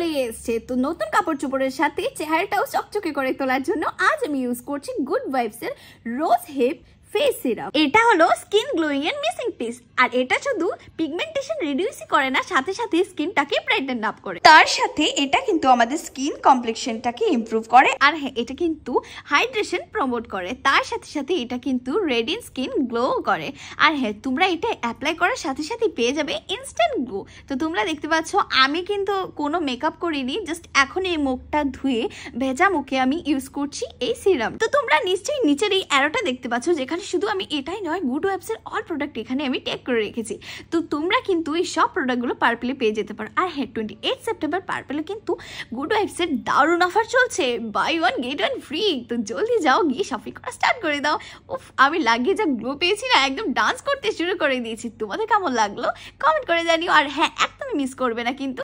চলে এসছে। তো নতুন কাপড় চোপড়ের সাথে চেহারাটাও চকচকে করে তোলার জন্য আজ আমি ইউজ করছি গুড ভাইবস এর রোজ হিপ এটা হলো স্কিন গ্লোয়িং এর মিসিং পিস। আর এটা শুধু পিগমেন্টেশন রিডিউসই করে না, সাথে সাথে স্কিনটাকে ব্রাইটেন আপ করে। তার সাথে এটা কিন্তু আমাদের স্কিন কমপ্লেকশনটাকে ইমপ্রুভ করে। আর হ্যাঁ এটা কিন্তু হাইড্রেশন প্রমোট করে। তার সাথে সাথে এটা কিন্তু রেডিন স্কিন গ্লো করে। আর হ্যাঁ তোমরা এটা অ্যাপ্লাই করার সাথে সাথে পেয়ে যাবে ইনস্ট্যান্ট গ্লো। তো তোমরা দেখতে পাচ্ছ, আমি কিন্তু কোনো মেকআপ করিনি, জাস্ট এখন এই মুখটা ধুয়ে ভেজা মুখে আমি ইউজ করছি এই সিরাম। তো তোমরা নিশ্চয়ই নিচের এই অ্যারোটা দেখতে পাচ্ছ, যেখানে শুধু আমি এটাই নয় গুড ওয়েবসের অল প্রোডাক্ট এখানে আমি ট্যাগ করে রেখেছি। তো তোমরা কিন্তু এই সব প্রোডাক্টগুলো পার্পেলে পেয়ে যেতে পারো। আর হ্যাঁ টোয়েন্টি এইট সেপ্টেম্বর পার্পেলে কিন্তু গুড ওয়েবসের দারুণ অফার চলছে। Buy one get one free তো জলদি যাও, গিয়ে শপিং করা স্টার্ট করে দাও। উফ, আমি লাগিয়ে যা গ্লো পেয়েছি না, একদম ডান্স করতে শুরু করে দিয়েছি। তোমাদের কেমন লাগল? কমেন্ট করে জানিও। আর হ্যাঁ একদমই মিস করবে না কিন্তু।